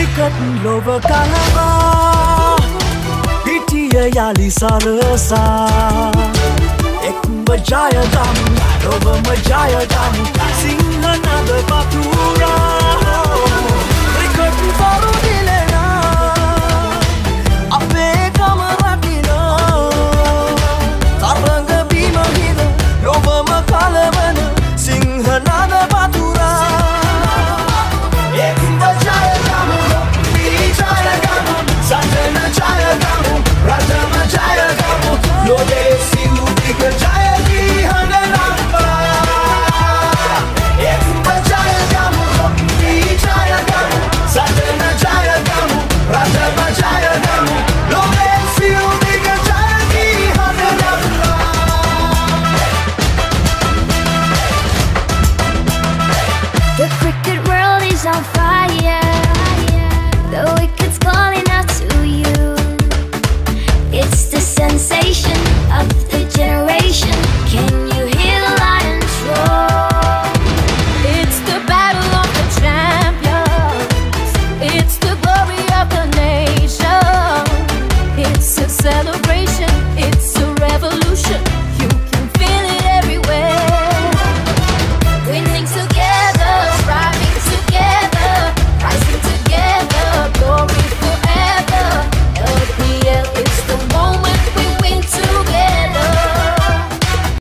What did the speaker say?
Cricket ලොව කලවා හිටිය යාලි සරසා. එක්ම ජයදම් ලොවම ජයදම් සිංහ නද පප vibration